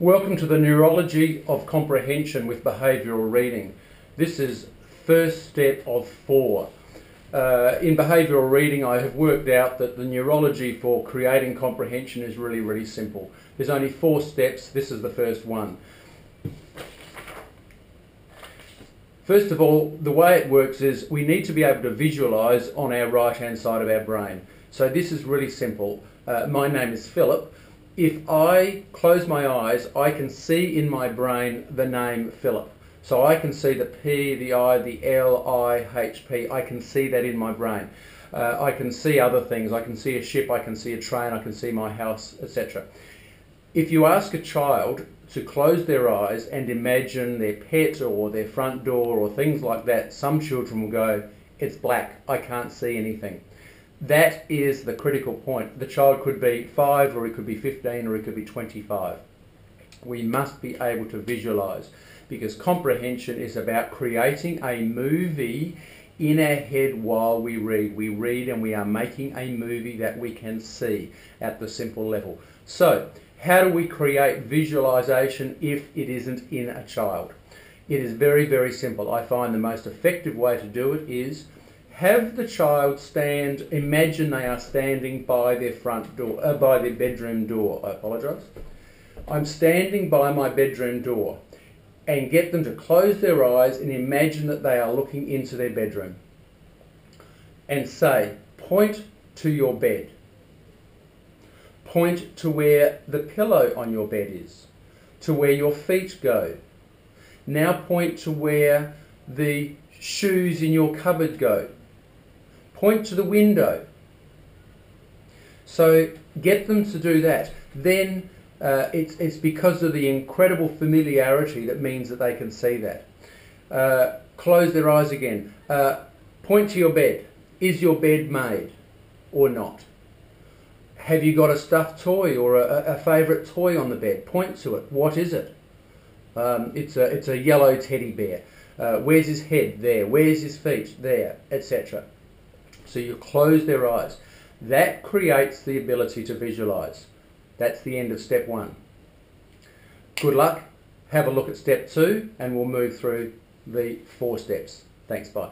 Welcome to the Neurology of Comprehension with Behavioural Reading. This is first step of four. Uh, in behavioural reading, I have worked out that the neurology for creating comprehension is really, really simple. There's only four steps. This is the first one. First of all, the way it works is we need to be able to visualise on our right hand side of our brain. So this is really simple. Uh, my name is Philip if I close my eyes, I can see in my brain the name Philip. So I can see the P, the I, the L, I, H, P. I can see that in my brain. Uh, I can see other things. I can see a ship, I can see a train, I can see my house, etc. If you ask a child to close their eyes and imagine their pet or their front door or things like that, some children will go, It's black, I can't see anything. That is the critical point. The child could be 5 or it could be 15 or it could be 25. We must be able to visualize because comprehension is about creating a movie in our head while we read. We read and we are making a movie that we can see at the simple level. So, how do we create visualization if it isn't in a child? It is very, very simple. I find the most effective way to do it is have the child stand, imagine they are standing by their front door, uh, by their bedroom door. I apologise. I'm standing by my bedroom door and get them to close their eyes and imagine that they are looking into their bedroom. And say, point to your bed. Point to where the pillow on your bed is, to where your feet go. Now point to where the shoes in your cupboard go point to the window. So get them to do that. Then uh, it's, it's because of the incredible familiarity that means that they can see that. Uh, close their eyes again. Uh, point to your bed. Is your bed made or not? Have you got a stuffed toy or a, a favourite toy on the bed? Point to it. What is it? Um, it's, a, it's a yellow teddy bear. Uh, where's his head? There. Where's his feet? There, etc. So you close their eyes. That creates the ability to visualize. That's the end of step one. Good luck. Have a look at step two and we'll move through the four steps. Thanks, bye.